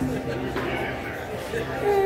Is it